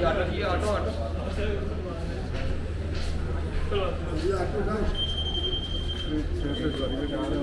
ये ऑटो ये auto auto ਦੋ ਬੰਦੇ ਨੇ